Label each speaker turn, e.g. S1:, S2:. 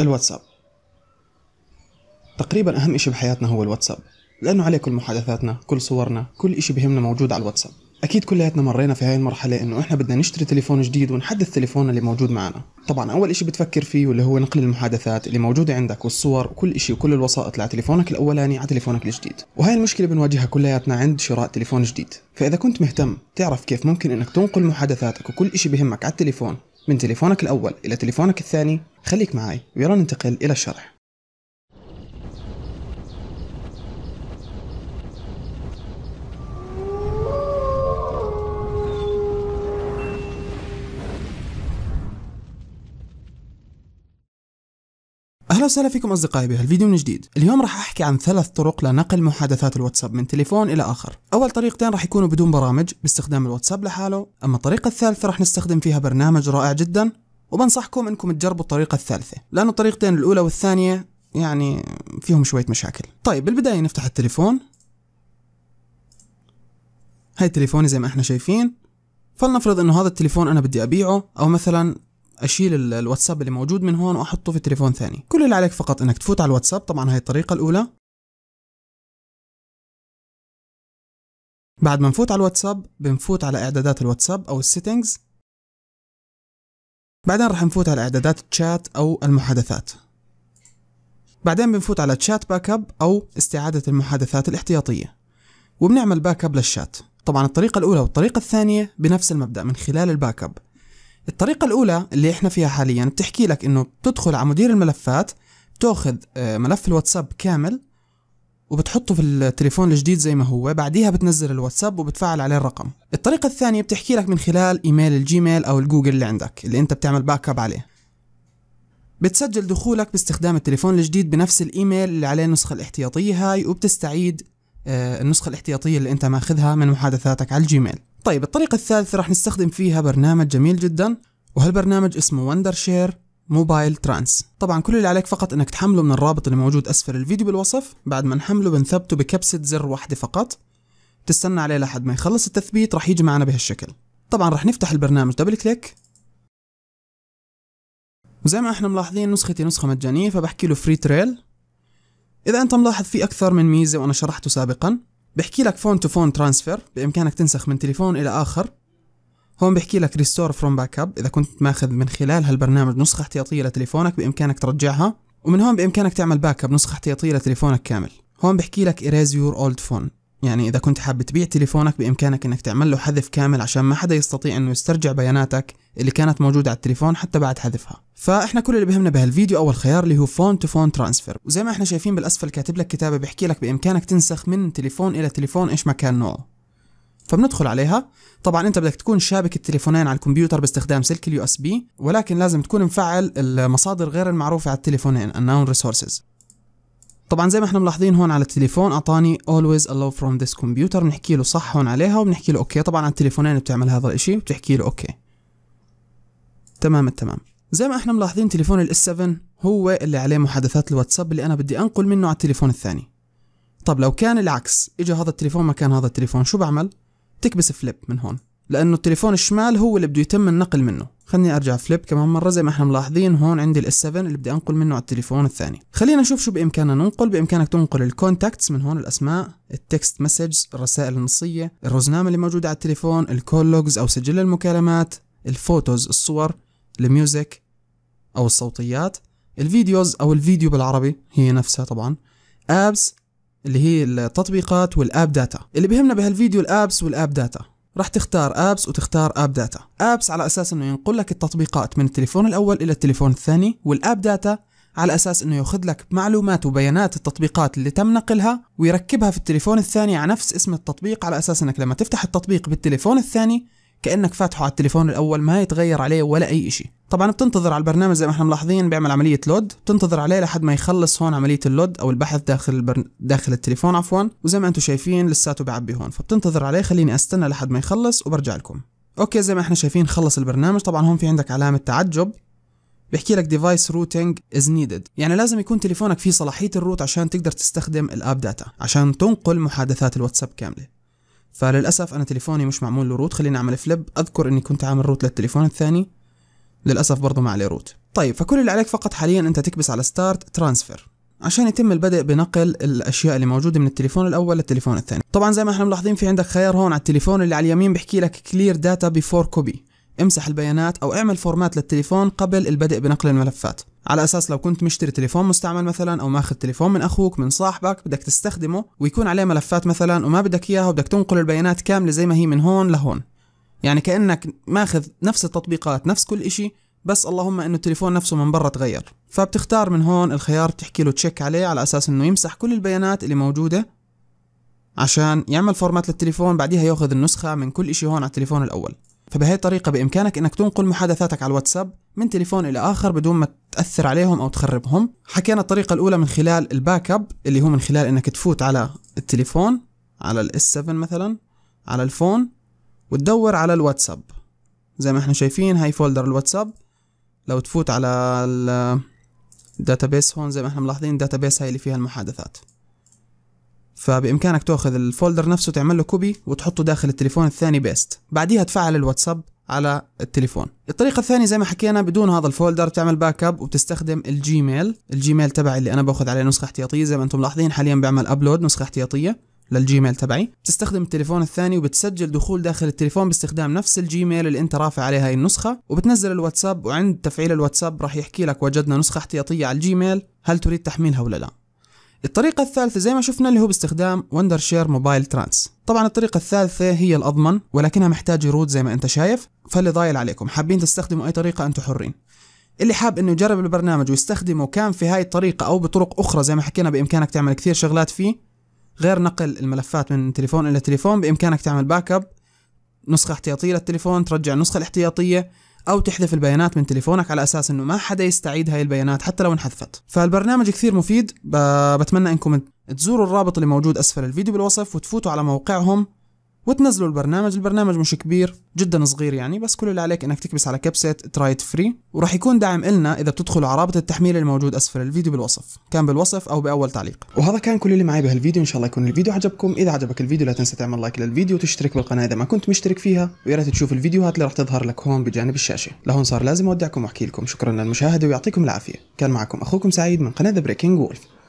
S1: الواتساب. تقريبا أهم إشي بحياتنا هو الواتساب لأنه عليه كل محادثاتنا كل صورنا كل إشي بهمنا موجود على الواتساب. أكيد كلياتنا مرينا في هاي المرحلة إنه إحنا بدنا نشتري تليفون جديد ونحدث تليفوننا اللي موجود معنا. طبعا أول إشي بتفكر فيه واللي هو نقل المحادثات اللي موجودة عندك والصور وكل إشي وكل الوسائط لتليفونك الأولاني على تليفونك الجديد. وهاي المشكلة بنواجهها كلياتنا عند شراء تليفون جديد. فإذا كنت مهتم تعرف كيف ممكن إنك تنقل محادثاتك وكل إشي بهمك على التليفون من تليفونك الأول إلى تليفونك الثاني خليك معي ويلا ننتقل إلى الشرح. أهلا وسهلا فيكم أصدقائي بهالفيديو من جديد. اليوم راح أحكي عن ثلاث طرق لنقل محادثات الواتساب من تليفون إلى آخر. أول طريقتين راح يكونوا بدون برامج باستخدام الواتساب لحاله أما الطريقة الثالثة راح نستخدم فيها برنامج رائع جدا وبنصحكم إنكم تجربوا الطريقة الثالثة لأنه الطريقتين الأولى والثانية يعني فيهم شوية مشاكل. طيب بالبداية نفتح التليفون. هاي تليفوني زي ما إحنا شايفين. فلنفرض إنه هذا التليفون أنا بدي أبيعه أو مثلا أشيل الواتساب اللي موجود من هون وأحطه في تليفون ثاني. كل اللي عليك فقط إنك تفوت على الواتساب طبعا هاي الطريقة الأولى. بعد ما نفوت على الواتساب بنفوت على إعدادات الواتساب أو ال settings بعدين رح نفوت على إعدادات الشات أو المحادثات. بعدين بنفوت على chat backup أو استعادة المحادثات الاحتياطية. وبنعمل backup لل chat طبعا الطريقة الأولى والطريقة الثانية بنفس المبدأ من خلال ال backup الطريقة الأولى اللي إحنا فيها حاليا بتحكي لك إنه بتدخل على مدير الملفات بتأخذ آه، ملف الواتساب كامل وبتحطه في التليفون الجديد زي ما هو بعديها بتنزل الواتساب وبتفعل عليه الرقم. الطريقة الثانية بتحكي لك من خلال إيميل الجيميل أو الجوجل اللي عندك اللي أنت بتعمل backup عليه. بتسجل دخولك باستخدام التليفون الجديد بنفس الإيميل اللي عليه النسخة الاحتياطية هاي وبتستعيد آه، النسخة الاحتياطية اللي أنت ماخذها من محادثاتك على الجيميل. طيب الطريقة الثالثة راح نستخدم فيها برنامج جميل جدا وهالبرنامج اسمه Wondershare MobileTrans طبعا كل اللي عليك فقط إنك تحمله من الرابط اللي موجود أسفل الفيديو بالوصف بعد ما نحمله بنثبته بكبسة زر واحدة فقط. تستنى عليه لحد ما يخلص التثبيت راح يجي معنا بهالشكل. طبعا راح نفتح البرنامج double click وزي ما إحنا ملاحظين نسختي نسخة مجانية فبحكي له free trial إذا أنت ملاحظ في أكثر من ميزة وأنا شرحته سابقا بحكي لك phone to phone transfer بإمكانك تنسخ من تليفون إلى آخر. هون بحكي لك restore from backup إذا كنت ماخذ من خلال هالبرنامج نسخة احتياطية لتليفونك بإمكانك ترجعها. ومن هون بإمكانك تعمل backup نسخة احتياطية لتليفونك كامل. هون بحكي لك erase your old phone يعني إذا كنت حاب تبيع تليفونك بإمكانك إنك تعمل له حذف كامل عشان ما حدا يستطيع إنه يسترجع بياناتك اللي كانت موجودة على التليفون حتى بعد حذفها. فإحنا كل اللي بهمنا بهالفيديو أول خيار اللي هو phone to phone transfer. وزي ما إحنا شايفين بالأسفل كاتب لك كتابة بيحكي لك بإمكانك تنسخ من تليفون إلى تليفون إيش ما كان نوعه. فبندخل عليها. طبعا أنت بدك تكون شابك التليفونين على الكمبيوتر باستخدام سلك ال USB ولكن لازم تكون مفعل المصادر غير المعروفة على التليفونين unknown resources. طبعا زي ما إحنا ملاحظين هون على التليفون أعطاني always allow from this computer. بنحكي له صح هون عليها وبنحكي له okay طبعا على التليفونين بتعمل هذا الإشي وبتحكي له okay تمام التمام زي ما إحنا ملاحظين تليفون ال S7 هو اللي عليه محادثات الواتساب اللي أنا بدي أنقل منه على التليفون الثاني. طب لو كان العكس اجى هذا التليفون مكان هذا التليفون شو بعمل؟ تكبس flip من هون لأنه التليفون الشمال هو اللي بده يتم النقل منه. خليني أرجع flip كمان مرة زي ما إحنا ملاحظين هون عندي ال S7 اللي بدي أنقل منه على التليفون الثاني. خلينا نشوف شو بإمكاننا ننقل. بإمكانك تنقل ال contacts من هون الأسماء ال text message الرسائل النصية الرزنامة اللي موجودة على التليفون ال call logs أو سجل المكالمات ال photos الصور ال music أو الصوتيات ال videos أو الفيديو بالعربي هي نفسها طبعا apps اللي هي التطبيقات وال app data اللي بيهمنا بهالفيديو ال apps وال app data راح تختار apps وتختار app data apps على أساس إنه ينقل لك التطبيقات من التليفون الأول إلى التليفون الثاني وال app data على أساس إنه يأخذ لك معلومات وبيانات التطبيقات اللي تم نقلها ويركبها في التليفون الثاني على نفس اسم التطبيق على أساس إنك لما تفتح التطبيق بالتليفون الثاني كأنك فاتحه على التليفون الأول ما يتغير عليه ولا أي شيء طبعا بتنتظر على البرنامج زي ما إحنا ملاحظين بيعمل عملية load. بتنتظر عليه لحد ما يخلص هون عملية ال load أو البحث داخل البرن... داخل التليفون عفوا. وزي ما أنتم شايفين لساته بيعبي هون. فبتنتظر عليه خليني أستنى لحد ما يخلص وبرجع لكم. okay زي ما إحنا شايفين خلص البرنامج. طبعا هون في عندك علامة تعجب. بيحكي لك device rooting is needed يعني لازم يكون تليفونك فيه صلاحية ال root عشان تقدر تستخدم ال app data عشان تنقل محادثات الواتساب كاملة. فللأسف أنا تليفوني مش معمول له root خليني أعمل flip أذكر إني كنت عامل root للتليفون الثاني. للأسف برضه ما عليه root طيب فكل اللي عليك فقط حاليا أنت تكبس على start transfer عشان يتم البدء بنقل الأشياء اللي موجودة من التليفون الأول للتليفون الثاني. طبعا زي ما إحنا ملاحظين في عندك خيار هون على التليفون اللي على اليمين بيحكي لك clear data before copy امسح البيانات أو اعمل format للتليفون قبل البدء بنقل الملفات. على أساس لو كنت مشتري تليفون مستعمل مثلا أو ماخذ تليفون من أخوك من صاحبك بدك تستخدمه ويكون عليه ملفات مثلا وما بدك إياها وبدك تنقل البيانات كاملة زي ما هي من هون لهون. يعني كأنك ماخذ نفس التطبيقات نفس كل إشي بس اللهم إنه التليفون نفسه من برا تغير. فبتختار من هون الخيار بتحكي له check عليه على أساس إنه يمسح كل البيانات اللي موجودة عشان يعمل format للتليفون بعديها يأخذ النسخة من كل إشي هون على التليفون الأول. فبهي الطريقة بإمكانك إنك تنقل محادثاتك على الواتساب من تليفون إلى آخر بدون ما تأثر عليهم أو تخربهم. حكينا الطريقة الأولى من خلال ال backup اللي هو من خلال إنك تفوت على التليفون على ال S7 مثلا على ال phone وتدور على الواتساب. زي ما إحنا شايفين هاي folder الواتساب. لو تفوت على ال database هون زي ما إحنا ملاحظين ال database هاي اللي فيها المحادثات. فبإمكانك تأخذ ال folder نفسه تعمل له copy وتحطه داخل التليفون الثاني paste. بعديها تفعل الواتساب. على التليفون. الطريقة الثانية زي ما حكينا بدون هذا ال folder بتعمل backup وبتستخدم الجيميل. الجيميل تبعي اللي أنا باخذ عليه نسخة احتياطية زي ما أنتم ملاحظين حاليا بعمل upload نسخة احتياطية للجيميل تبعي. بتستخدم التليفون الثاني وبتسجل دخول داخل التليفون باستخدام نفس الجيميل اللي أنت رافع عليه هاي النسخة. وبتنزل الواتساب وعند تفعيل الواتساب راح يحكي لك وجدنا نسخة احتياطية على الجيميل هل تريد تحميلها ولا لا. الطريقة الثالثة زي ما شفنا اللي هو باستخدام Wondershare MobileTrans طبعا الطريقة الثالثة هي الأضمن ولكنها محتاجة root زي ما أنت شايف فاللي ضايل عليكم. حابين تستخدموا أي طريقة أنتم حرين. اللي حاب إنه يجرب البرنامج ويستخدمه كان في هاي الطريقة أو بطرق أخرى زي ما حكينا بإمكانك تعمل كثير شغلات فيه غير نقل الملفات من تليفون إلى تليفون بإمكانك تعمل backup نسخة احتياطية للتليفون ترجع النسخة الاحتياطية أو تحذف البيانات من تليفونك على أساس إنه ما حدا يستعيد هاي البيانات حتى لو انحذفت. فالبرنامج كثير مفيد بتمنى إنكم تزوروا الرابط اللي موجود أسفل الفيديو بالوصف وتفوتوا على موقعهم وتنزلوا البرنامج. البرنامج مش كبير جدا صغير يعني بس كل اللي عليك إنك تكبس على كبسة try it free وراح يكون داعم إلنا إذا بتدخلوا على رابط التحميل الموجود أسفل الفيديو بالوصف. كان بالوصف أو بأول تعليق. وهذا كان كل اللي معي بهالفيديو. إن شاء الله يكون الفيديو عجبكم. إذا عجبك الفيديو لا تنسى تعمل like للفيديو وتشترك بالقناة إذا ما كنت مشترك فيها. ويا ريت تشوف الفيديوهات اللي راح تظهر لك هون بجانب الشاشة. لهون صار لازم أودعكم وأحكي لكم. شكرا للمشاهدة ويعطيكم العافية. كان معكم أخوكم سعيد من قناة Breaking Wolf